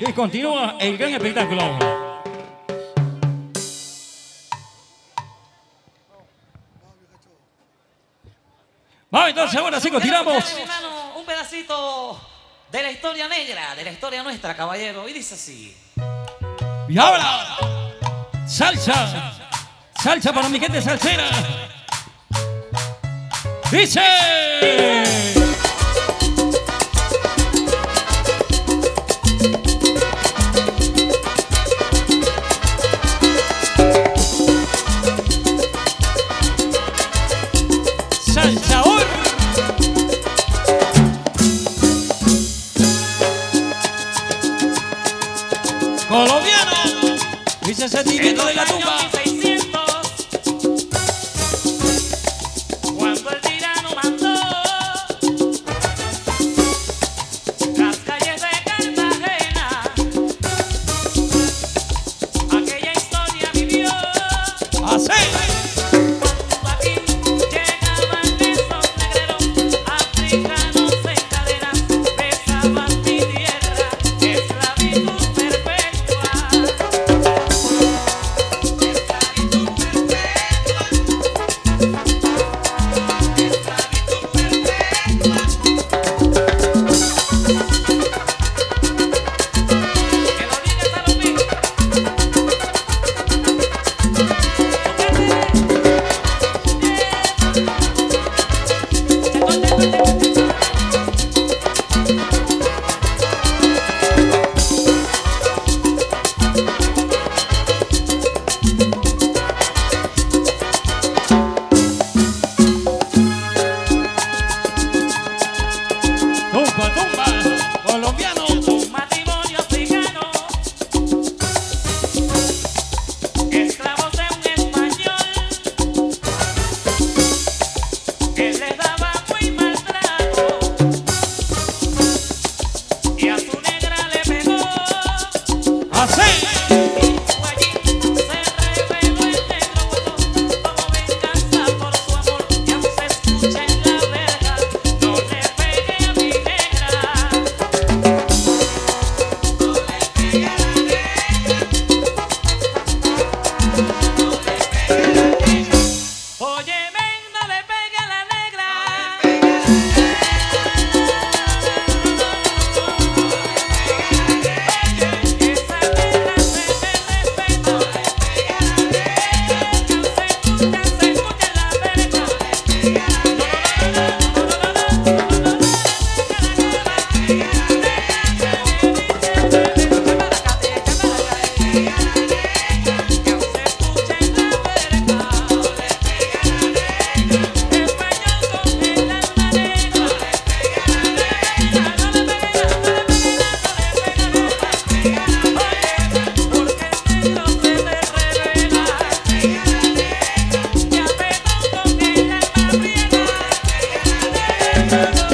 Y continúa el gran espectáculo. Vamos entonces, ahora sí, continuamos. Un pedacito de la historia negra, de la historia nuestra, caballero. Y dice así. Y ahora, salsa, salsa para mi gente salsera. Dice. ese etiqueto de la tumba. Yeah. Así. Yeah.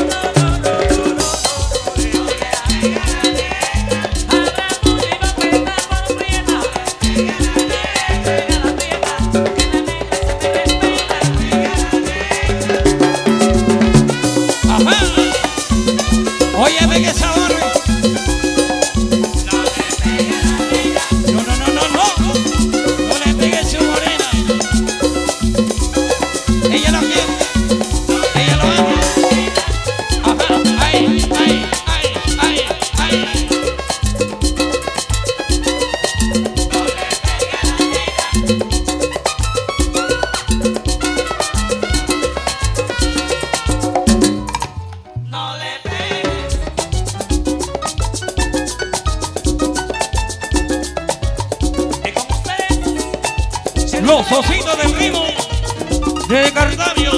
los ositos del ritmo de Cardavio,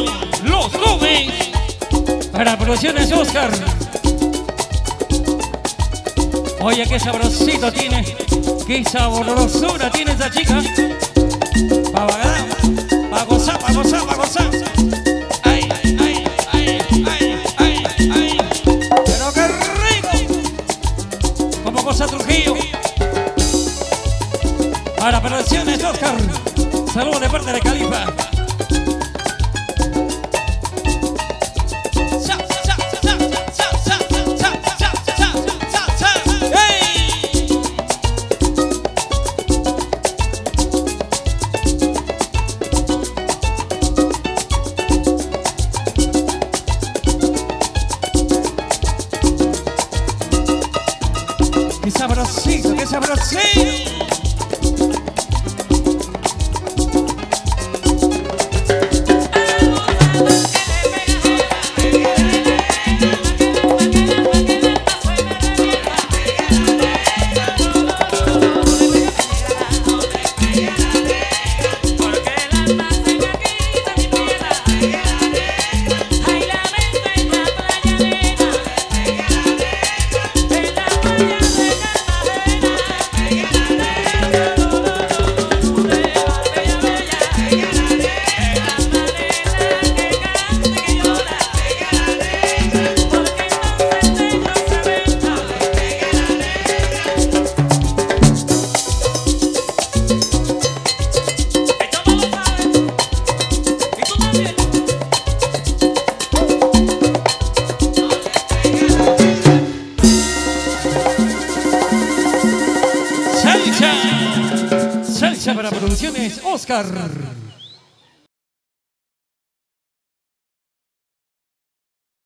los López, para Producciones Oscar. Oye, qué sabrosito tiene, qué saborosura tiene esa chica. Pa' pa' gozar, pa' gozar, pa' gozar. Saludos de parte de Califa. Qué sabrosito, qué sabrosito. Salsa. Para producciones Oscar.